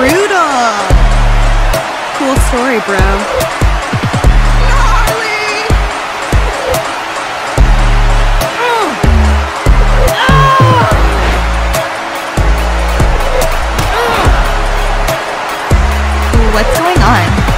brutal. Cool story, bro. Ah! Ah! Ah! What's going on?